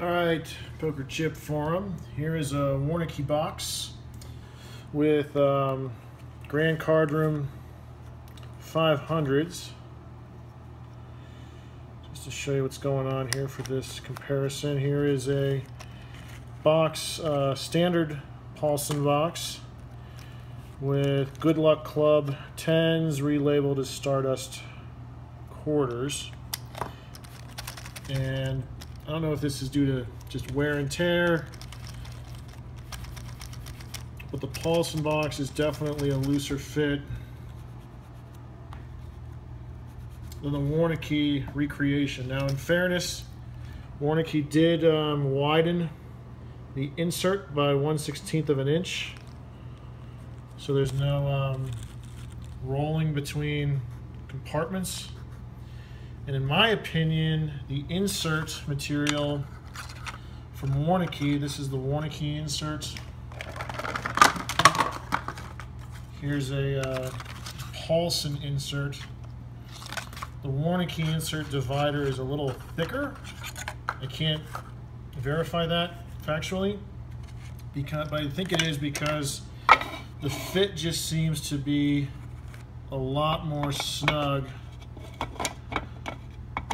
All right, Poker Chip Forum. Here is a Warnke box with um, Grand Card Room 500s. Just to show you what's going on here for this comparison. Here is a box, uh, standard Paulson box with Good Luck Club 10s relabeled as Stardust quarters. And I don't know if this is due to just wear and tear, but the Paulson box is definitely a looser fit than the Warnke recreation. Now, in fairness, Warnke did um, widen the insert by 1 16th of an inch, so there's no um, rolling between compartments. And in my opinion, the insert material from Warnke, this is the Warnke insert. Here's a uh, Paulson insert. The Warnke insert divider is a little thicker. I can't verify that factually, because, but I think it is because the fit just seems to be a lot more snug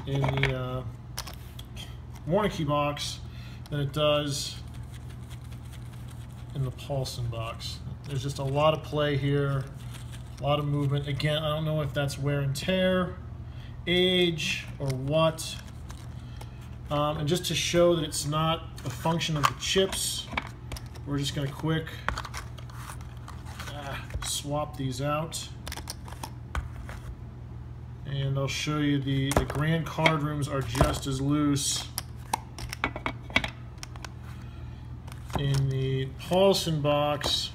in the uh, Warnke box than it does in the Paulson box. There's just a lot of play here, a lot of movement. Again, I don't know if that's wear and tear, age, or what. Um, and just to show that it's not a function of the chips, we're just going to quick uh, swap these out and I'll show you the, the grand card rooms are just as loose in the Paulson box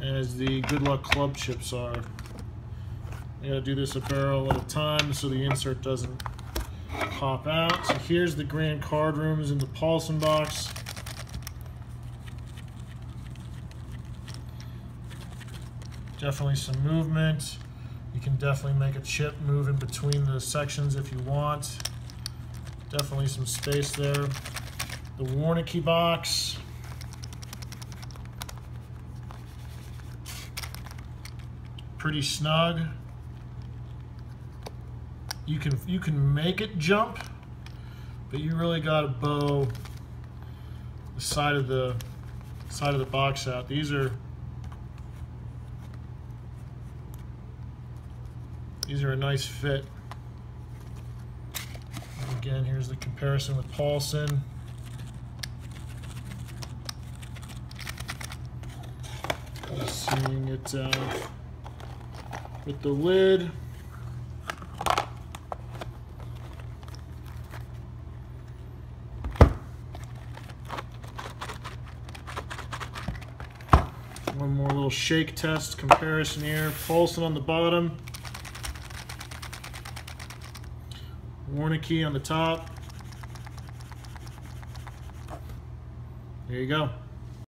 as the Good Luck Club chips are. You gotta do this a barrel at a time so the insert doesn't pop out. So here's the grand card rooms in the Paulson box. Definitely some movement. You can definitely make a chip move in between the sections if you want. Definitely some space there. The Warnke box. Pretty snug. You can you can make it jump, but you really got to bow the side of the side of the box out. These are These are a nice fit. Again, here's the comparison with Paulson. seeing it uh, with the lid. One more little shake test comparison here. Paulson on the bottom. Warnke on the top. There you go.